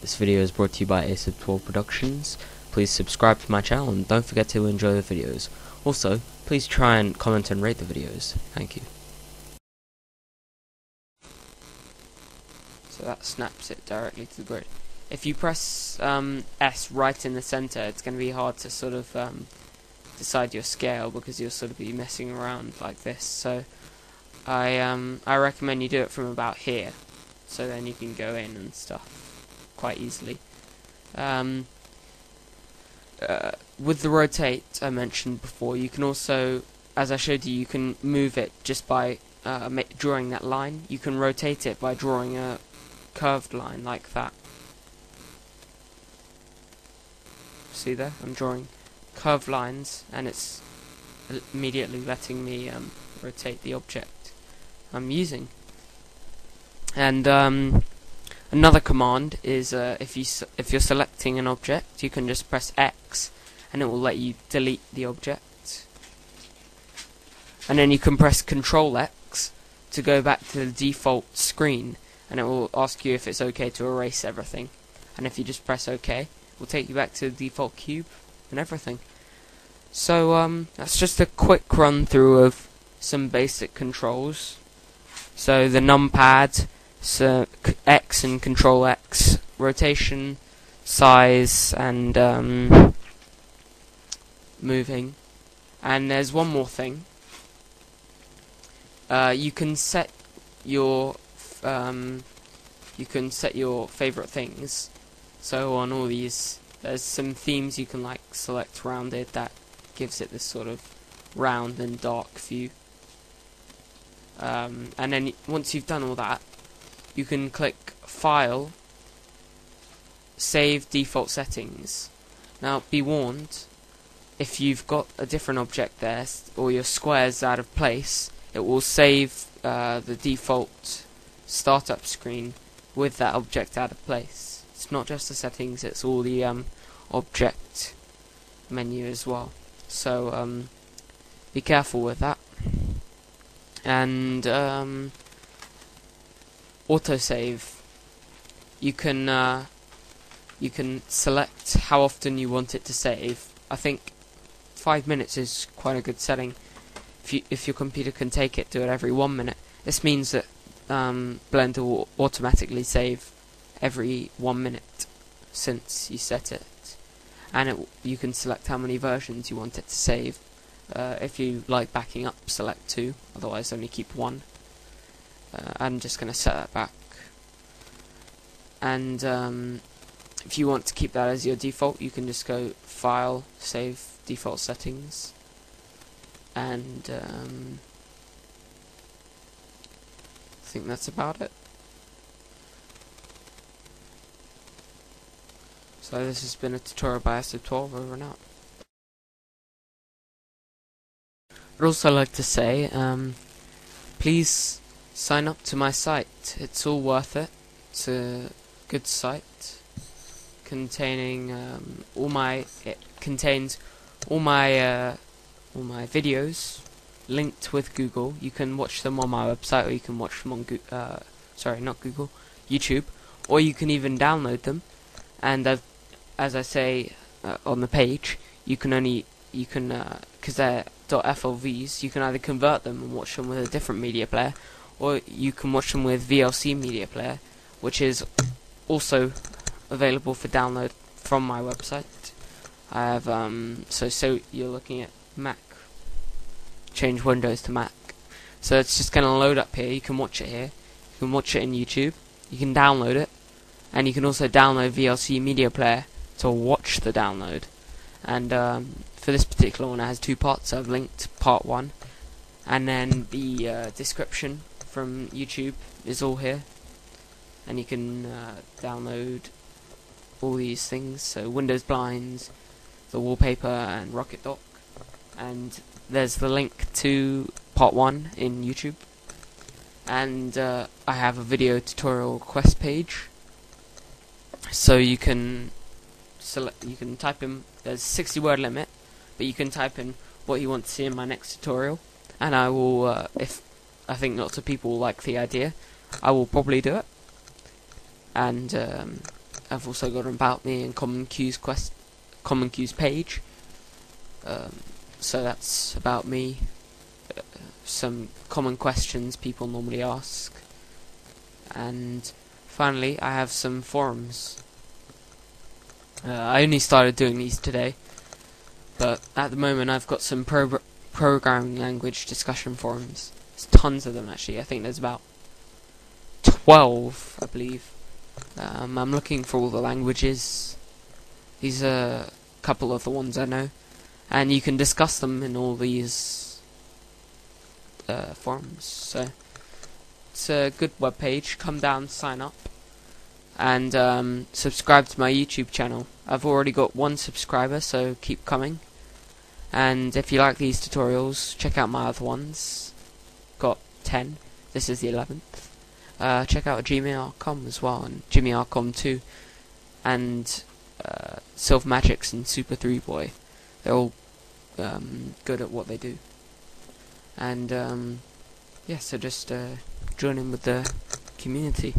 This video is brought to you by Asib12 Productions. Please subscribe to my channel and don't forget to enjoy the videos. Also, please try and comment and rate the videos. Thank you. So that snaps it directly to the grid. If you press um, S right in the center, it's going to be hard to sort of um, decide your scale because you'll sort of be messing around like this. So I um, I recommend you do it from about here, so then you can go in and stuff quite easily. Um, uh, with the rotate I mentioned before, you can also, as I showed you, you can move it just by uh, drawing that line. You can rotate it by drawing a curved line like that. See there? I'm drawing curved lines and it's immediately letting me um, rotate the object I'm using. And um, another command is uh, if you if you're selecting an object, you can just press X, and it will let you delete the object. And then you can press Control X to go back to the default screen, and it will ask you if it's okay to erase everything. And if you just press OK, it will take you back to the default cube and everything. So um, that's just a quick run through of some basic controls. So the numpad, so X and Control X, rotation, size, and um, moving. And there's one more thing. Uh, you can set your um, you can set your favorite things. So on all these, there's some themes you can like select around it that gives it this sort of round and dark view. Um, and then once you've done all that, you can click File, Save Default Settings. Now, be warned, if you've got a different object there, or your square's out of place, it will save uh, the default startup screen with that object out of place. It's not just the settings, it's all the um, object menu as well. So, um, be careful with that and um, autosave. You can uh, you can select how often you want it to save. I think five minutes is quite a good setting. If you if your computer can take it do it every one minute. This means that um, Blender will automatically save every one minute since you set it. And it, you can select how many versions you want it to save. Uh, if you like backing up, select 2, otherwise only keep 1. Uh, I'm just going to set that back. And um, if you want to keep that as your default, you can just go File, Save Default Settings. And um, I think that's about it. So this has been a tutorial by Asib12, over and out. I'd also like to say, um, please sign up to my site. It's all worth it. It's a good site containing um, all my. It contains all my uh, all my videos linked with Google. You can watch them on my website, or you can watch them on Go uh, sorry, not Google, YouTube, or you can even download them. And as I say uh, on the page, you can only you can because uh, they're .flvs, you can either convert them and watch them with a different media player, or you can watch them with VLC media player, which is also available for download from my website. I have um, so so you're looking at Mac. Change Windows to Mac. So it's just going to load up here. You can watch it here. You can watch it in YouTube. You can download it, and you can also download VLC Media Player to watch the download. And um, for this particular one, it has two parts. I've linked part one, and then the uh, description from YouTube is all here, and you can uh, download all these things. So Windows blinds, the wallpaper, and Rocket Dock, and there's the link to part one in YouTube, and uh, I have a video tutorial quest page, so you can select, you can type in. There's 60 word limit but you can type in what you want to see in my next tutorial, and I will, uh, if I think lots of people like the idea, I will probably do it. And um, I've also got an about me and common cues quest, common cues page. Um, so that's about me. Uh, some common questions people normally ask, and finally I have some forums. Uh, I only started doing these today, but at the moment I've got some pro programming language discussion forums. There's tons of them actually. I think there's about 12, I believe. Um, I'm looking for all the languages. These are a couple of the ones I know. And you can discuss them in all these uh, forums. So it's a good web page. Come down, sign up, and um, subscribe to my YouTube channel. I've already got one subscriber, so keep coming. And if you like these tutorials, check out my other ones. Got 10. This is the 11th. Uh, check out Jimmy.com as well, and Jimmy.com too. And uh, Silver Magics and Super 3 Boy. They're all um, good at what they do. And um, yeah, so just uh, join in with the community.